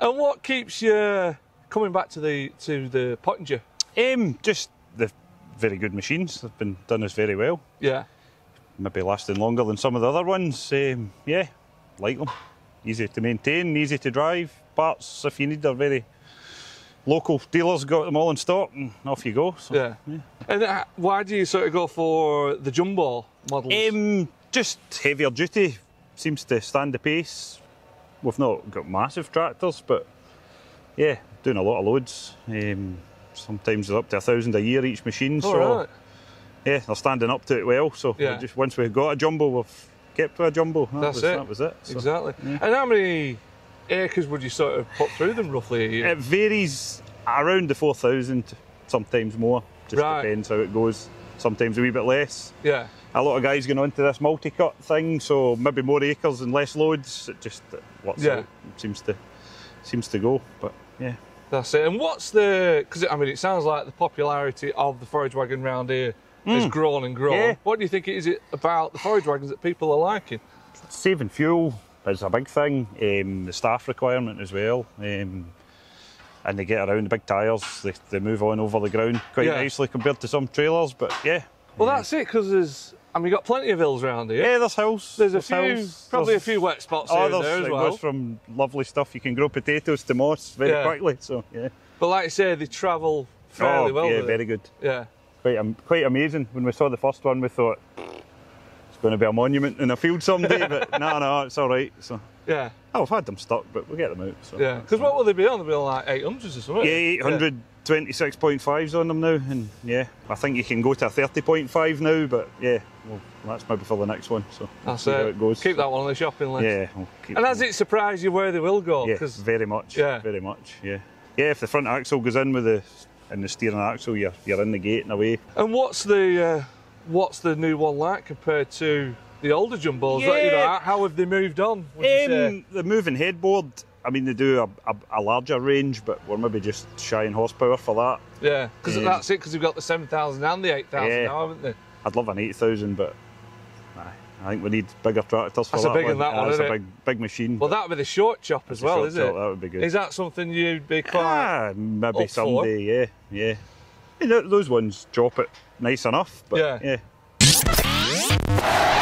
And what keeps you coming back to the to the Pottinger? Um, just the very good machines. They've been done us very well. Yeah. Maybe lasting longer than some of the other ones. Um, yeah, like them. Easy to maintain, easy to drive. Parts, if you need, they're very local dealers got them all in stock, and off you go. So, Yeah. And uh, why do you sort of go for the jumbo models? Um, just heavier duty seems to stand the pace. We've not got massive tractors, but yeah, doing a lot of loads. Um, sometimes it's up to a thousand a year each machine. All so right. yeah, they're standing up to it well. So Yeah. just once we got a jumbo, we've kept to a jumbo. That That's was, it. That was it. So Exactly. And how many acres would you sort of put through them roughly a year? It varies around the four thousand, sometimes more. Just Right. depends how it goes. Sometimes a wee bit less. yeah. a lot of guys going on to this multi-cut thing, so maybe more acres and less loads. It just uh, what's Yeah. seems to seems to go. But yeah, That's it. And what's the? Because I mean, it sounds like the popularity of the forage wagon round here has grown and grown. Yeah. What do you think is it about the forage wagons that people are liking? saving fuel is a big thing. Um, the staff requirement as well. Um, and they get around the big tyres. They, they move on over the ground quite Yeah. nicely compared to some trailers. But yeah, Well, that's it. Because there's, I mean, you've got plenty of hills around here. yeah, there's hills. There's a few, hills, probably there's- a few wet spots Oh, here there as it well. goes from lovely stuff. You can grow potatoes to moss very Yeah. quickly. So yeah, But like I say, they travel fairly oh, well. yeah, very good. Yeah. quite am- quite amazing. When we saw the first one, we thought it's going to be a monument in a field someday, but no, no, it's all right. So Yeah. oh, I've had them stuck, but we'll get them out. So. Yeah. Because what will they be on? They'll be on like 800s or something. Yeah, 826.5s on them now, and yeah, I think you can go to a 30.5 now, but yeah, well, that's maybe for the next one. So we'll That's see it. how it goes. Keep that one on the shopping list. Yeah, we'll keep And has it surprised you where they will go? Yeah, very much. Yeah. very much. Yeah, yeah. If the front axle goes in with the and the steering axle, you're you're in the gate and away. And what's the uh, what's the new one like compared to the older jumbos? Like, you know, Yeah. how- have they moved on? Would? Um, the moving headboard, I mean, they do a, a, a larger range, but we're maybe just shy in horsepower for that. Yeah, because um, that's it. Because we've got the seven thousand and the eight thousand Yeah. now, haven't they? I'd love an 8000, but aye, I think we need bigger tractors for That's a that big one. that one, it's isn't a big, big machine. Well, that'd be the short chop as well, is it? That would be good. Is that something you'd be quite? ah, maybe up for? someday, yeah, yeah. You know, those ones drop it nice enough, but Yeah. yeah.